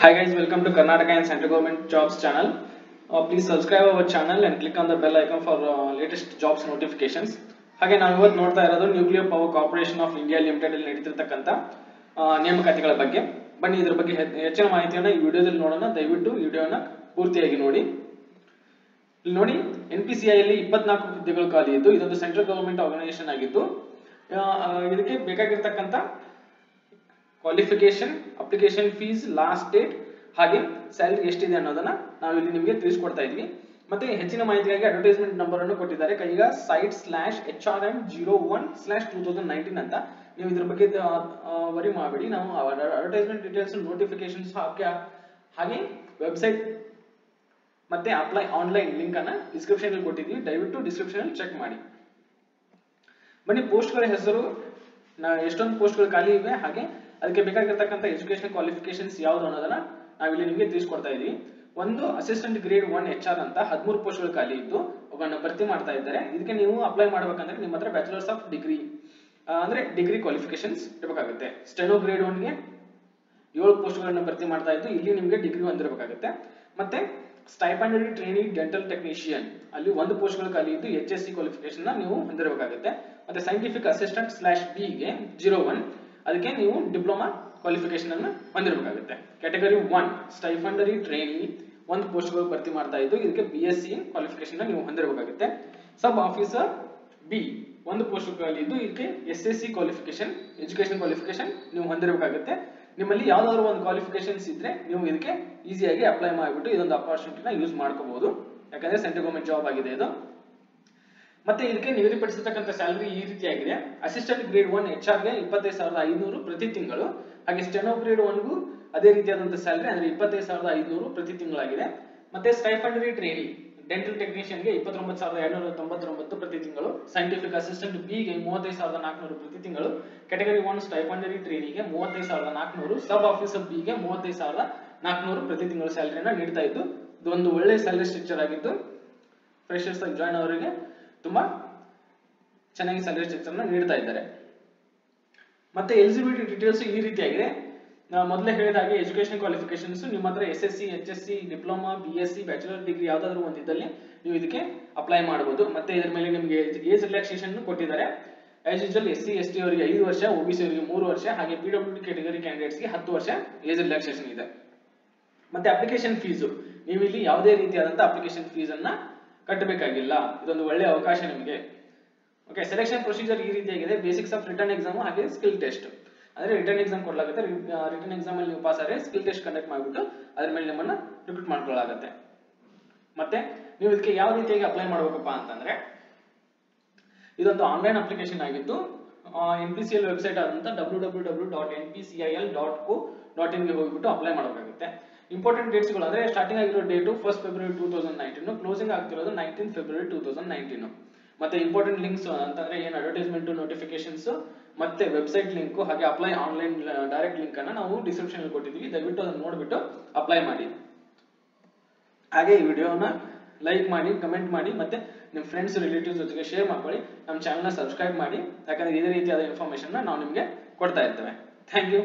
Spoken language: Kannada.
Hi guys, welcome to Karnataka and Central Government Jobs channel. Uh, please subscribe our channel and click on the bell icon for uh, latest jobs. ಹಾಗೆ ನಾವು ಇವತ್ತು ನೋಡ್ತಾ ಇರೋದು nuclear power corporation of India limited ಅಲ್ಲಿ ನಡೀತಿರ್ತಕ್ಕಂಥ ನೇಮಕಾತಿಗಳ ಬಗ್ಗೆ ಬನ್ನಿ ಇದ್ರ ಬಗ್ಗೆ ಹೆಚ್ಚಿನ ಮಾಹಿತಿಯನ್ನ ಈ ವಿಡಿಯೋದಲ್ಲಿ ನೋಡೋಣ ದಯವಿಟ್ಟು ವಿಡಿಯೋನ ಪೂರ್ತಿಯಾಗಿ ನೋಡಿ ಇಲ್ಲಿ ನೋಡಿ ಎನ್ ಪಿ ಸಿ ಇಪ್ಪತ್ನಾಲ್ಕು ಹುದ್ದೆಗಳು ಖಾಲಿ ಇದ್ದು ಇದೊಂದು ಸೆಂಟ್ರಲ್ ಗವರ್ಮೆಂಟ್ ಆರ್ಗನೈಸೇಷನ್ ಆಗಿದ್ದು ಇದಕ್ಕೆ ಬೇಕಾಗಿರ್ತಕ್ಕಂಥ qualification application fees last date ಹಾಗೆ ಸ್ಯಾಲರಿ ಎಷ್ಟಿದೆ ಅನ್ನೋದನ್ನ ನಾವು ಇಲ್ಲಿ ನಿಮಗೆ ತಿಳಿಸ್ಕೊಡ್ತಾ ಇದ್ವಿ. ಮತ್ತೆ ಹೆಚ್ಚಿನ ಮಾಹಿತಿಗಾಗಿ ಅಡ್ವರ್ಟೈಸ್ಮೆಂಟ್ ನಂಬರ್ ಅನ್ನು ಕೊಟ್ಟಿದ್ದಾರೆ. Kaiga site slash H R M zero one slash two thousand nineteen ಅಂತ. ನೀವು ಇದ್ರ ಬಗ್ಗೆ ವರಿ ಮಾಡಬೇಡಿ. ನಾವು ಅಡ್ವರ್ಟೈಸ್ಮೆಂಟ್ ಡೀಟೇಲ್ಸ್ ನೋಟಿಫಿಕೇಶನ್ಸ್ ಹಾಕಿ ಹಾಗೆ ವೆಬ್ಸೈಟ್ ಮತ್ತೆ ಅಪ್ಲೈ ಆನ್ಲೈನ್ ಲಿಂಕ್ ಅನ್ನ ಡಿಸ್ಕ್ರಿಪ್ಷನ್ ಅಲ್ಲಿ ಕೊಟ್ಟಿದ್ವಿ. ದಯವಿಟ್ಟು ಡಿಸ್ಕ್ರಿಪ್ಷನ್ ಅಲ್ಲಿ ಚೆಕ್ ಮಾಡಿ. ಬನ್ನಿ ಪೋಸ್ಟ್ಗಳ ಹೆಸರು ಎಷ್ಟೊಂದು ಪೋಸ್ಟ್ಗಳು ಖಾಲಿ ಇವೆ. ಹಾಗೆ ಅದಕ್ಕೆ ಬೇಕಾಗಿರ್ತಕ್ಕಂಥ ಎಜುಕೇಶನ್ ಕ್ವಾಲಿಫಿಕೇಶನ್ಸ್ ಯಾವ್ದು ಅನ್ನೋದನ್ನ ನಾವಿಲ್ಲಿ ನಿಮಗೆ ತಿಳಿಸ್ಕೊಡ್ತಾ ಇದೀವಿ. ಒಂದು assistant grade one H R ಅಂತ ಹದಿಮೂರು ಪೋಸ್ಟ್ಗಳು ಖಾಲಿ ಇದ್ದು ಅವುಗಳನ್ನ ಭರ್ತಿ ಮಾಡ್ತಾ ಇದ್ದಾರೆ. ಇದಕ್ಕೆ ನೀವು ಅಪ್ಲೈ ಮಾಡ್ಬೇಕಂದ್ರೆ ನಿಮ್ಮ ಹತ್ರ ಬ್ಯಾಚುಲರ್ಸ್ ಆಫ್ ಡಿಗ್ರಿ ಅಂದ್ರೆ ಡಿಗ್ರಿ ಕ್ವಾಲಿಫಿಕೇಶನ್ಸ್ ಇರಬೇಕಾಗುತ್ತೆ. ಸ್ಟೆನೋ ಗ್ರೇಡ್ ಒನ್ಗೆ ಏಳು ಪೋಸ್ಟ್ಗಳನ್ನ ಭರ್ತಿ ಮಾಡ್ತಾ ಇದ್ದು ಇಲ್ಲಿ ನಿಮಗೆ ಡಿಗ್ರಿ ಹೊಂದಿರಬೇಕಾಗುತ್ತೆ ಮತ್ತೆ ಸ್ಟೈಪಂಡರಿ ಟ್ರೈನಿಂಗ್ ಡೆಂಟಲ್ ಟೆಕ್ನಿಷಿಯನ್ ಅಲ್ಲಿ ಒಂದು ಪೋಸ್ಟ್ಗಳು ಖಾಲಿ ಇದ್ದು ಎಚ್ ಎಸ್ ಸಿ ಕ್ವಾಲಿಫಿಕೇಶನ್ ನೀವು ಹೊಂದಿರಬೇಕಾಗುತ್ತೆ. ಮತ್ತೆ ಸೈಂಟಿಫಿಕ್ ಅಸಿಸ್ಟೆಂಟ್ ಸ್ಲಾಶ್ ಬಿ ಗೆ ಜೀರೋ ಒನ್ ಅದಕ್ಕೆ ನೀವು ಡಿಪ್ಲೊಮಾ ಕ್ವಾಲಿಫಿಕೇಶನ್ ಅನ್ನು ಹೊಂದಿರಬೇಕಾಗುತ್ತೆ. ಕ್ಯಾಟಗರಿ ಒನ್ ಸ್ಟೈಫಂಡರಿ ಟ್ರೈನಿ ಒಂದು ಪೋಸ್ಟ್ಗಳು ಭರ್ತಿ ಮಾಡ್ತಾ ಇದ್ದು, ಇದಕ್ಕೆ ಬಿ ಎಸ್ ಸಿ ಕ್ವಾಲಿಫಿಕೇಶನ್ ನೀವು ಹೊಂದಿರಬೇಕಾಗುತ್ತೆ. ಸಬ್ ಆಫೀಸರ್ ಬಿ ಒಂದು ಪೋಸ್ಟ್ ಇದ್ದು, ಇದಕ್ಕೆ S S C qualification education qualification ನೀವು ಹೊಂದಿರಬೇಕಾಗುತ್ತೆ. ನಿಮ್ಮಲ್ಲಿ ಯಾವ್ದಾದ್ರು ಒಂದು ಕ್ವಾಲಿಫಿಕೇಶನ್ಸ್ ಇದ್ರೆ ನೀವು ಇದಕ್ಕೆ ಈಸಿಯಾಗಿ ಅಪ್ಲೈ ಮಾಡಿಬಿಟ್ಟು ಇದೊಂದು ಅಪಾರ್ಚುನಿಟಿನ ಯೂಸ್ ಮಾಡ್ಕೋಬಹುದು ಯಾಕಂದ್ರೆ ಸೆಂಟ್ರಲ್ ಗೌರ್ಮೆಂಟ್ ಜಾಬ್ ಆಗಿದೆ ಇದು. ಮತ್ತೆ ಇದಕ್ಕೆ ನಿಗದಿಪಡಿಸಿರ್ತಕ್ಕಂಥ ಸ್ಯಾಲರಿ ಈ ರೀತಿಯಾಗಿದೆ. ಅಸಿಸ್ಟೆಂಟ್ ಗ್ರೇಡ್ ಒನ್ ಎಚ್ ಆರ್ಗೆ ಇಪ್ಪತ್ತೈದು ಸಾವಿರದ ಐನೂರು ಪ್ರತಿ ತಿಂಗಳು. ಹಾಗೆ ಸ್ಟೆನೋ ಗ್ರೇಡ್ ಒನ್ಗೂ ಅದೇ ರೀತಿಯಾದಂತಹ ಸ್ಯಾಲರಿ ಅಂದ್ರೆ ಇಪ್ಪತ್ತೈದು ಸಾವಿರದ ಐನೂರು ಪ್ರತಿ ತಿಂಗಳಾಗಿದೆ. ಮತ್ತೆ ಸ್ಟೈಫಂಡರಿ ಟ್ರೇನಿ ಡೆಂಟಲ್ ಟೆಕ್ನಿಷಿಯನ್ಗೆ ಇಪ್ಪತ್ತೊಂಬತ್ತು ಸಾವಿರದ ಎರಡ್ನೂರ ತೊಂಬತ್ತೊಂಬತ್ತು ಪ್ರತಿ ತಿಂಗಳು. ಸೈಂಟಿಫಿಕ್ ಅಸಿಸ್ಟೆಂಟ್ ಬಿಗೆ ಮೂವತ್ತೈದು ಸಾವಿರದ ನಾಲ್ಕುನೂರು ಪ್ರತಿ ತಿಂಗಳು. ಕ್ಯಾಟಗರಿ ಒನ್ ಸ್ಟೈಫಂಡರಿ ಟ್ರೈನಿಗೆ ಮೂವತ್ತೈದು ಸಾವಿರದ ನಾಲ್ಕುನೂರು. ಸಬ್ ಆಫೀಸರ್ ಬಿಗೆ ಮೂವತ್ತೈದು ಸಾವಿರದ ನಾಲ್ಕುನೂರು ಪ್ರತಿ ತಿಂಗಳು ಸ್ಯಾಲರಿನ ನೀಡ್ತಾ ಇದ್ದು ಇದು ಒಂದು ಒಳ್ಳೆ ಸ್ಯಾಲರಿ ಸ್ಟ್ರಕ್ಚರ್ ಆಗಿದ್ದು ಫ್ರೆಶರ್ಸ್ ಆಗಿ ಜಾಯ್ನ್ ಅವರಿಗೆ ತುಂಬಾ ಚೆನ್ನಾಗಿ ಸ್ಯಾಲರಿ ಸ್ಟ್ರಕ್ಚರ್ ನೀಡ್ತಾ ಇದ್ದಾರೆ. ಮತ್ತೆ ಎಲಿಜಿಬಿಲಿಟಿ ಡೀಟೇಲ್ಸ್ ಈ ರೀತಿಯಾಗಿದೆ. ನಾವು ಮೊದಲೇ ಹೇಳಿದ ಹಾಗೆ ಎಜುಕೇಶನ್ ಕ್ವಾಲಿಫಿಕೇಶನ್ಸ್ ನಿಮ್ಮ ಹತ್ರ S S C H S C diploma B S C bachelor degree ಯಾವ್ದಾದ್ರು ಒಂದಿದ್ದಲ್ಲಿ ನೀವು ಇದಕ್ಕೆ ಅಪ್ಲೈ ಮಾಡಬಹುದು ಮತ್ತೆ ಇದರ ಮೇಲೆ ನಿಮಗೆ ಏಜ್ ರಿಲ್ಯಾಕ್ಸೇಷನ್ ಕೊಟ್ಟಿದ್ದಾರೆ. As usual S C S T ಅವರಿಗೆ ಐದು ವರ್ಷ ಒ ಬಿ ಸಿ ಅವರಿಗೆ ಮೂರು ವರ್ಷ, ಹಾಗೆ ಪಿ ಡಬ್ಲ್ಯೂ ಡಿ ಕ್ಯಾಟಗರಿ ಕ್ಯಾಂಡಿಡೇಟ್ಸ್ಗೆ ಹತ್ತು ವರ್ಷ ಏಜ್ ರಿಲ್ಯಾಕ್ಸೇಷನ್ ಇದೆ. ಮತ್ತೆ ಅಪ್ಲಿಕೇಶನ್ ಫೀಸು ನೀವು ಇಲ್ಲಿ ಯಾವುದೇ ರೀತಿಯಾದಂತಹ ಅಪ್ಲಿಕೇಶನ್ ಫೀಸ್ ಅನ್ನ ಕಟ್ಟಬೇಕಾಗಿಲ್ಲ. ಇದೊಂದು ಒಳ್ಳೆಯ ಅವಕಾಶ ನಿಮಗೆ. ಓಕೆ ಸೆಲೆಕ್ಷನ್ ಪ್ರೊಸೀಜರ್ ಈ ರೀತಿಯಾಗಿದೆ ಬೇಸಿಕ್ಸ್ ಆಫ್ ರಿಟರ್ನ್ ಎಕ್ಸಾಮ್ ಹಾಗೆ ಸ್ಕಿಲ್ ಟೆಸ್ಟ್ ಅಂದ್ರೆ ರಿಟರ್ನ್ ಎಕ್ಸಾಮ್ ಕೊಡಲಾಗುತ್ತೆ. ರಿಟರ್ನ್ ಎಕ್ಸಾಮ್ ಅಲ್ಲಿ ನೀವು ಪಾಸ್ ಆದರೆ ಸ್ಕಿಲ್ ಟೆಸ್ಟ್ ಕಂಡಕ್ಟ್ ಮಾಡಿಬಿಟ್ಟು ಅದ್ರ ಮೇಲೆ ನಿಮ್ಮನ್ನ ರಿಕ್ರೂಟ್ ಮಾಡ್ಕೊಳ್ಳಾಗುತ್ತೆ ಮತ್ತೆ ನೀವು ಇದಕ್ಕೆ ಯಾವ ರೀತಿಯಾಗಿ ಅಪ್ಲೈ ಮಾಡಬೇಕಪ್ಪ ಅಂತಂದ್ರೆ, ಇದೊಂದು ಆನ್ಲೈನ್ ಅಪ್ಲಿಕೇಶನ್ ಆಗಿದ್ದು N P C L website ಆದಂತ W W W dot N P C I L dot co dot ಇನ್ಗೆ ಹೋಗಿಬಿಟ್ಟು ಅಪ್ಲೈ ಮಾಡಬೇಕಾಗುತ್ತೆ. ಇಂಪಾರ್ಟೆಂಟ್ ಡೇಟ್ಸ್ಗಳು ಅಂದ್ರೆ ಸ್ಟಾರ್ಟಿಂಗ್ ಆಗಿರೋ date first February two thousand nineteen closing ಆಗ್ತಿರೋದು nineteen February two thousand nineteen ಮತ್ತೆ ಇಂಪಾರ್ಟೆಂಟ್ ಲಿಂಕ್ಸ್ ಅಂತಂದ್ರೆ ಏನು ಅಡ್ವರ್ಟೈಸ್ಮೆಂಟ್ ನೋಟಿಫಿಕೇಶನ್ಸ್ ಮತ್ತೆ ವೆಬ್ಸೈಟ್ ಲಿಂಕ್ ಹಾಗೆ ಅಪ್ಲೈ ಆನ್ಲೈನ್ ಡೈರೆಕ್ಟ್ ಲಿಂಕ್ ಅನ್ನ ನಾವು ಡಿಸ್ಕ್ರಿಪ್ಷನ್ ಅಲ್ಲಿ ಕೊಟ್ಟಿದ್ದೀವಿ ದಯವಿಟ್ಟು ಅದನ್ನ ನೋಡ್ಬಿಟ್ಟು ಅಪ್ಲೈ ಮಾಡಿ. ಹಾಗೆ ಈ ವಿಡಿಯೋನ ಲೈಕ್ ಮಾಡಿ ಕಮೆಂಟ್ ಮಾಡಿ, ಮತ್ತೆ ನಿಮ್ಮ ಫ್ರೆಂಡ್ಸ್ ರಿಲೇಟಿವ್ಸ್ ಜೊತೆಗೆ ಶೇರ್ ಮಾಡ್ಕೊಳ್ಳಿ. ನಮ್ಮ ಚಾನಲ್ನ ಸಬ್ಸ್ಕ್ರೈಬ್ ಮಾಡಿ. ಯಾಕಂದ್ರೆ ಇದೇ ರೀತಿಯಾದ ಇನ್ಫಾರ್ಮೇಶನ್ ನಾವು ನಿಮಗೆ ಕೊಡ್ತಾ ಇರ್ತೇವೆ. Thank you